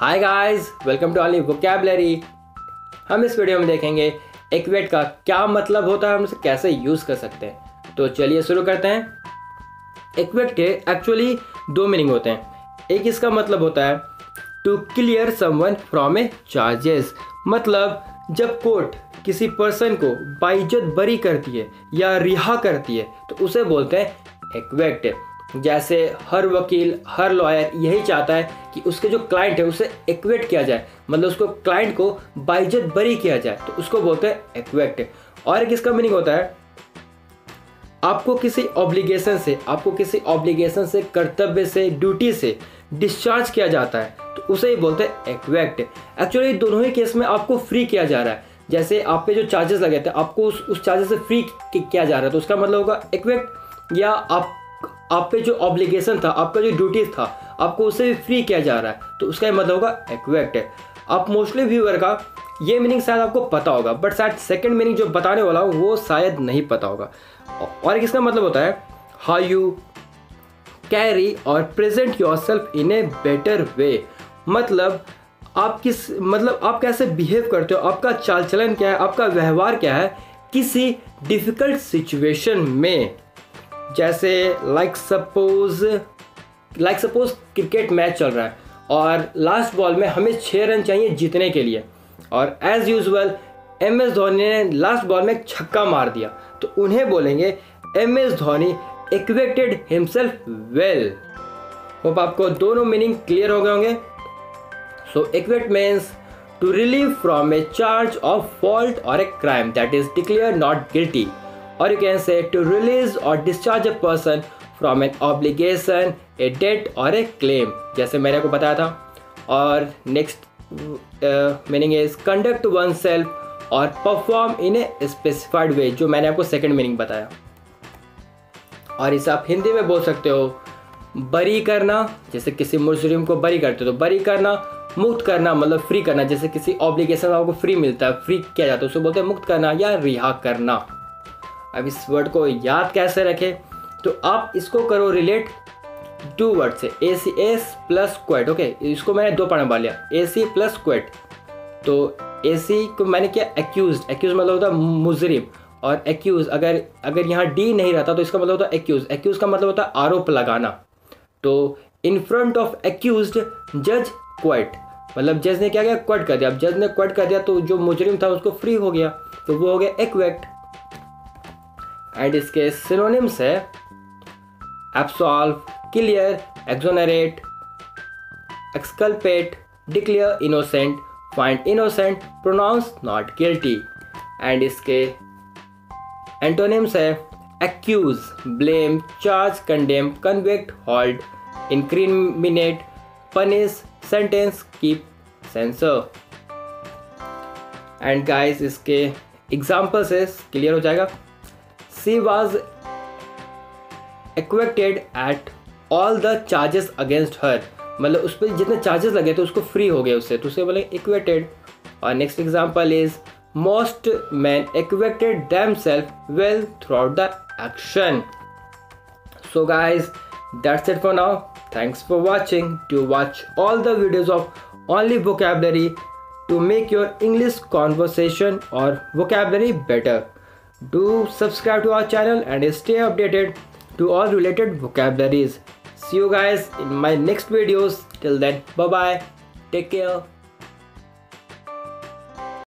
Hi guys welcome to only vocabulary हम इस video में देखेंगे इक्वेट का क्या मतलब होता है, हम उसे कैसे यूज़ कर सकते हैं। तो चलिए शुरू करते हैं। इक्वेट के एक्चुअली दो मीनिंग होते हैं। एक इसका मतलब होता है to clear someone from a charges मतलब जब कोर्ट किसी पर्सन को बाइज्जत बरी करती है या रिहा करती है तो उसे बोलते हैं एक्वेक्ट जैसे हर वकील, हर लॉयर यही चाहता है कि उसके जो क्लाइंट है, उसे एक्वेट किया जाए। मतलब उसको क्लाइंट को बाइज्जत बरी किया जाए तो उसको बोलते हैं एक्वेक्ट और एक इसका मीनिंग होता है, आपको किसी ऑब्लिगेशन से, आपको किसी ऑब्लिगेशन से, कर्तव्य से ड्यूटी से डिस्चार्ज किया जाता है तो उसे ही बोलते हैं एक्वेक्ट एक्चुअली दोनों ही केस में आपको फ्री किया जा रहा है। जैसे आप पे जो चार्जेस लगे थे, आपको उस उस चार्जेस से फ्री किया जा रहा है तो उसका मतलब होगा एक्वेक्ट या आप आप पे जो ऑब्लिगेशन था आपका जो ड्यूटीज़ था, आपको उससे भी फ्री किया जा रहा है। तो उसका मतलब होगा एक्वेक्ट है। आप मोस्टली व्यूअर का ये मीनिंग शायद आपको पता होगा बट शायद सेकेंड मीनिंग जो बताने वाला हूँ, वो शायद नहीं पता होगा। और इसका मतलब होता है हाउ यू कैरी और present yourself in a better way मतलब आप किस मतलब आप कैसे बिहेव करते हो, आपका चाल चलन क्या है, आपका व्यवहार क्या है किसी डिफ़िकल्ट सिचुएशन में। जैसे like suppose like suppose cricket match चल रहा है और लास्ट बॉल में हमें छः रन चाहिए जीतने के लिए। और as usual M S Dhoni ने लास्ट बॉल में छक्का मार दिया। तो उन्हें बोलेंगे M S Dhoni acquitted himself well hope आपको दोनों मीनिंग क्लियर हो गए होंगे। So acquit means to relieve from a charge of fault और a crime that is declare not guilty or you can say to release or discharge a person from an obligation, a debt or a claim जैसे मैंने आपको बताया था। और next meaning is conduct oneself और perform in a specified way जो मैंने आपको सेकंड मीनिंग बताया। और इसे आप हिंदी में बोल सकते हो बरी करना जैसे किसी मुजरिम को बरी करते हो तो बरी करना मुक्त करना मतलब फ्री करना जैसे किसी ऑब्लिगेशन आपको फ्री मिलता है फ्री किया जाता है उसे बोलते हैं मुक्त करना या रिहा करना। अब इस वर्ड को याद कैसे रखें? तो आप इसको करो रिलेट टू वर्ड से A C S plus quit okay इसको मैंने दो पार्ट में लिया ए सी प्लस क्वेट तो ए सी को मैंने किया एक्यूज एक्यूज मतलब होता है मुजरिम। और एक्यूज अगर अगर यहाँ डी नहीं रहता तो इसका मतलब होता है एक्यूज एक्यूज का मतलब होता है आरोप लगाना। तो इन फ्रंट ऑफ़ एक्यूज जज क्वेट मतलब जज ने क्या किया? क्वेट कर दिया। अब जज ने क्वेट कर दिया तो जो मुजरिम था उसको फ्री हो गया। तो वो हो गया एक्वेक्ट एंड इसके सिनोनिम्स है absolve clear exonerate exculpate declare innocent find innocent pronounce not guilty and इसके एंटोनिम्स है accuse blame charge condemn convict hold incriminate punish sentence keep censor and guys इसके एग्ज़ाम्पल से क्लियर हो जाएगा। She was acquitted at all the charges against her मतलब उस पर जितने चार्जेस लगे थे, उसको फ्री हो गए उससे। तो उसे बोले इक्वेटेड और next example is most man acquitted themselves well throughout the action so guys that's it for now thanks for watching to watch all the videos of only vocabulary to make your English conversation or vocabulary better. Do subscribe to our channel and stay updated to all related vocabularies. See you guys in my next videos. Till then, bye bye. Take care.